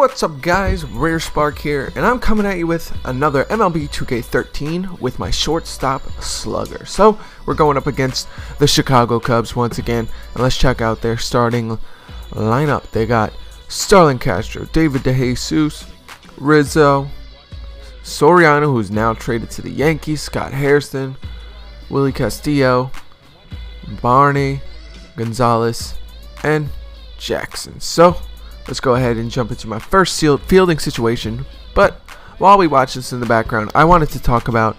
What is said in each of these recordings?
What's up guys, Rare Spark here, and I'm coming at you with another MLB 2K13 with my shortstop slugger. So, we're going up against the Chicago Cubs once again, and let's check out their starting lineup. They got Starlin Castro, David DeJesus, Rizzo, Soriano, who's now traded to the Yankees, Scott Hairston, Willie Castillo, Barney, Gonzalez, and Jackson. So, let's go ahead and jump into my first fielding situation. But while we watch this in the background, I wanted to talk about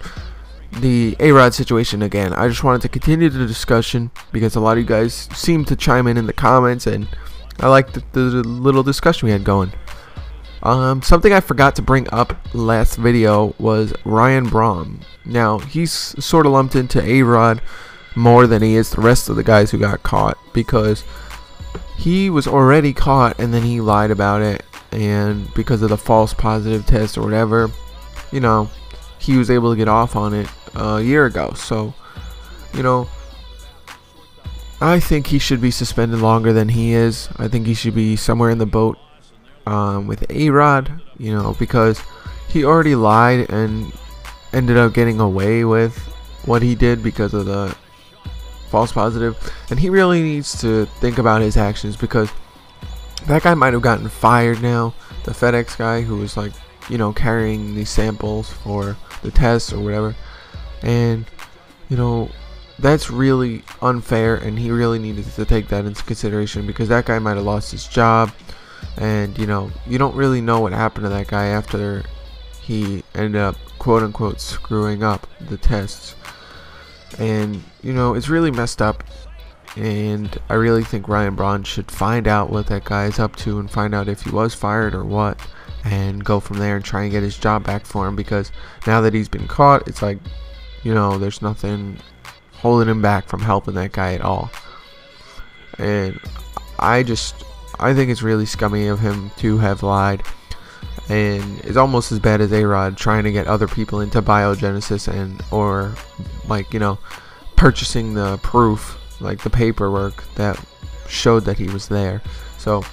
the A-Rod situation again. I just wanted to continue the discussion because a lot of you guys seem to chime in in the comments, and I like the, the little discussion we had going. Um, something I forgot to bring up last video was Ryan Braun. Now, he's sort of lumped into A-Rod more than he is the rest of the guys who got caught because he was already caught and then he lied about it. And because of the false positive test or whatever you know he was able to get off on it a year ago. So you know I think he should be suspended longer than he is. I think he should be somewhere in the boat um, with A-Rod you know because he already lied and ended up getting away with what he did because of the false positive, and he really needs to think about his actions because that guy might have gotten fired now. The FedEx guy who was like, you know, carrying these samples for the tests or whatever, and you know, that's really unfair, and he really needed to take that into consideration because that guy might have lost his job, and you know, you don't really know what happened to that guy after he ended up quote unquote screwing up the tests and you know it's really messed up. And I really think Ryan Braun should find out what that guy is up to and find out if he was fired or what and go from there and try and get his job back for him because now that he's been caught it's like you know there's nothing holding him back from helping that guy at all. And I just I think it's really scummy of him to have lied and it's almost as bad as A-Rod trying to get other people into biogenesis and or like you know purchasing the proof like the paperwork that showed that he was there. So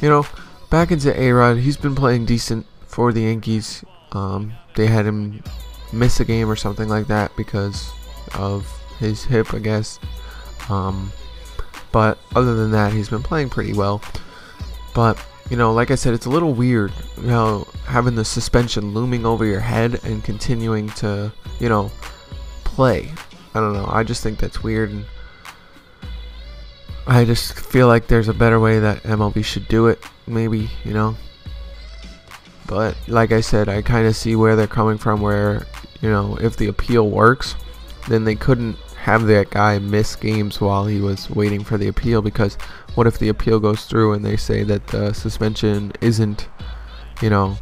you know back into A-Rod he's been playing decent for the Yankees. Um, they had him miss a game or something like that because of his hip I guess. Um, but other than that he's been playing pretty well. But you know, like I said, it's a little weird, you know, having the suspension looming over your head and continuing to, you know, play. I don't know. I just think that's weird. And I just feel like there's a better way that MLB should do it, maybe, you know. But like I said, I kind of see where they're coming from. Where, you know, if the appeal works, then they couldn't have that guy miss games while he was waiting for the appeal because what if the appeal goes through and they say that the suspension isn't, you know,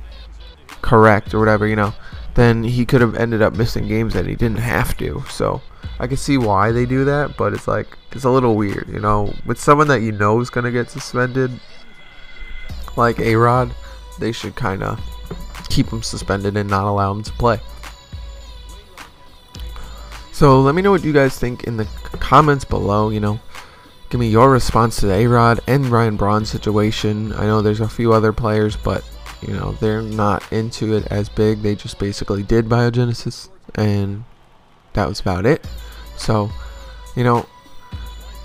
correct or whatever, you know, then he could have ended up missing games that he didn't have to. So I can see why they do that, but it's like it's a little weird, you know, with someone that you know is gonna get suspended, like A Rod, they should kind of keep him suspended and not allow him to play. So let me know what you guys think in the comments below. You know, give me your response to the A-Rod and Ryan Braun situation. I know there's a few other players, but you know they're not into it as big. They just basically did biogenesis, and that was about it. So, you know,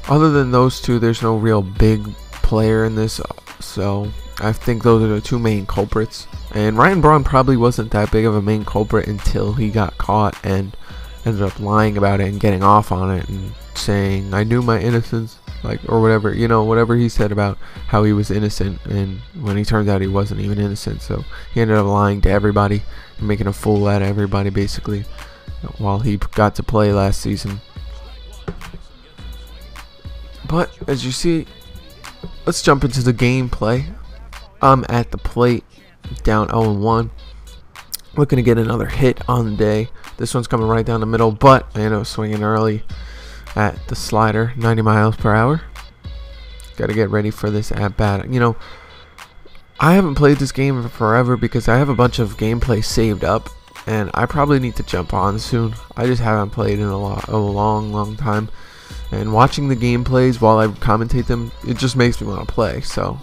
other than those two, there's no real big player in this. So I think those are the two main culprits. And Ryan Braun probably wasn't that big of a main culprit until he got caught and ended up lying about it and getting off on it and saying I knew my innocence like or whatever you know whatever he said about how he was innocent and when he turned out he wasn't even innocent. So he ended up lying to everybody and making a fool out of everybody basically while he got to play last season. But as you see let's jump into the gameplay. I'm at the plate down 0-1 looking to get another hit on the day this one's coming right down the middle, but I end up swinging early at the slider, 90 miles per hour. Got to get ready for this at bat. You know, I haven't played this game forever because I have a bunch of gameplay saved up, and I probably need to jump on soon. I just haven't played in a, a long, long time. And watching the gameplays while I commentate them, it just makes me want to play. So,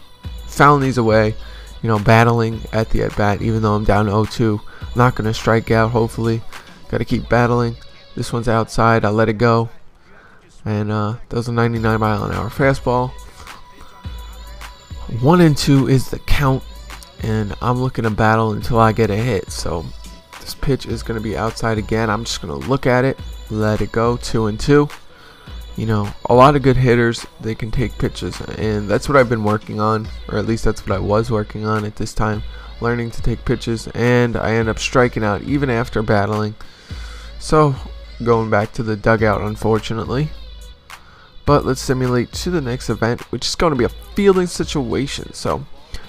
found these away you know, battling at the at bat, even though I'm down 0-2. Not gonna strike out. Hopefully, got to keep battling. This one's outside. I let it go, and uh, that was a 99 mile an hour fastball. One and two is the count, and I'm looking to battle until I get a hit. So this pitch is going to be outside again. I'm just going to look at it, let it go, two and two. You know, a lot of good hitters, they can take pitches, and that's what I've been working on, or at least that's what I was working on at this time, learning to take pitches, and I end up striking out even after battling. So, going back to the dugout, unfortunately. But let's simulate to the next event, which is going to be a fielding situation. So,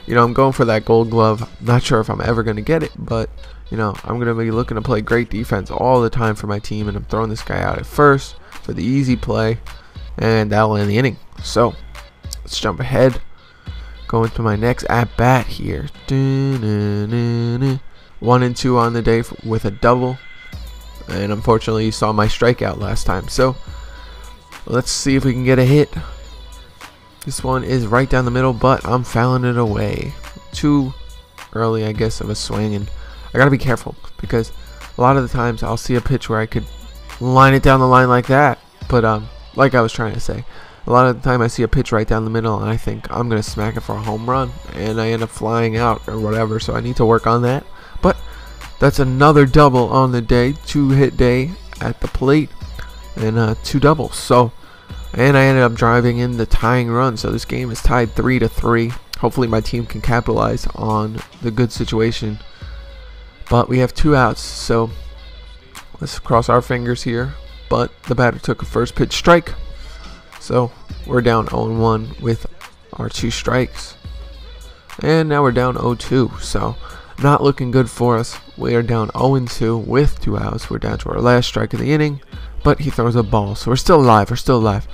you know, I'm going for that gold glove. Not sure if I'm ever going to get it, but, you know, I'm going to be looking to play great defense all the time for my team, and I'm throwing this guy out at first for the easy play, and that'll end the inning. So, let's jump ahead. Go into my next at bat here. One and two on the day with a double. And unfortunately, you saw my strikeout last time. So, Let's see if we can get a hit. This one is right down the middle, but I'm fouling it away. Too early, I guess, of a swing, and I gotta be careful because a lot of the times I'll see a pitch where I could line it down the line like that. But um, like I was trying to say, a lot of the time I see a pitch right down the middle, and I think I'm gonna smack it for a home run, and I end up flying out or whatever. So I need to work on that. But that's another double on the day, two hit day at the plate, and uh, two doubles. So and I ended up driving in the tying run. So this game is tied 3 to 3. Hopefully my team can capitalize on the good situation. But we have two outs, so let's cross our fingers here. But the batter took a first pitch strike. So we're down 0-1 with our two strikes. And now we're down 0-2. So not looking good for us. We are down 0-2 with two outs. We're down to our last strike of the inning but he throws a ball. So we're still alive. We're still alive.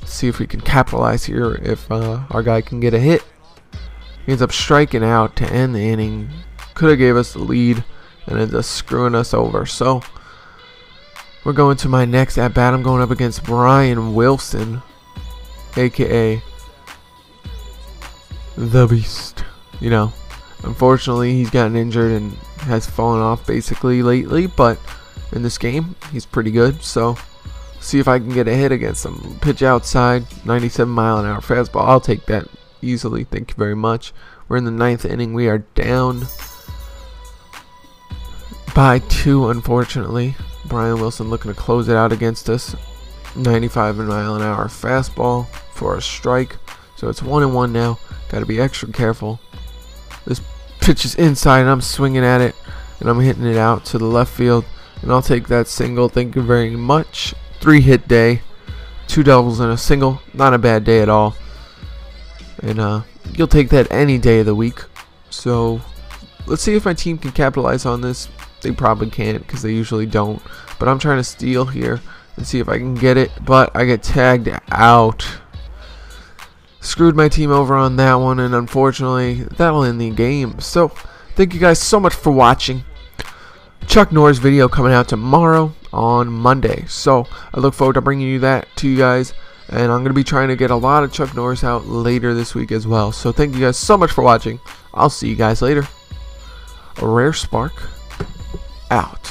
Let's see if we can capitalize here. If uh, our guy can get a hit. He ends up striking out to end the inning. Could have gave us the lead and ends up screwing us over. So we're going to my next at bat. I'm going up against Brian Wilson, aka the Beast. You know, unfortunately he's gotten injured and has fallen off basically lately, but in this game. He's pretty good, so see if I can get a hit against him. Pitch outside, 97 mile an hour fastball. I'll take that easily. Thank you very much. We're in the ninth inning. We are down by two, unfortunately. Brian Wilson looking to close it out against us. 95 mile an hour fastball for a strike. So it's one and one now. Got to be extra careful. Pitch is inside, and I'm swinging at it, and I'm hitting it out to the left field. And I'll take that single. Thank you very much. Three hit day. Two doubles and a single. Not a bad day at all. And uh, you'll take that any day of the week. So let's see if my team can capitalize on this. They probably can't because they usually don't. But I'm trying to steal here and see if I can get it. But I get tagged out. Screwed my team over on that one. And unfortunately, that'll end the game. So thank you guys so much for watching. Chuck Norris video coming out tomorrow on Monday. So I look forward to bringing you that to you guys. And I'm going to be trying to get a lot of Chuck Norris out later this week as well. So thank you guys so much for watching. I'll see you guys later. A rare spark out.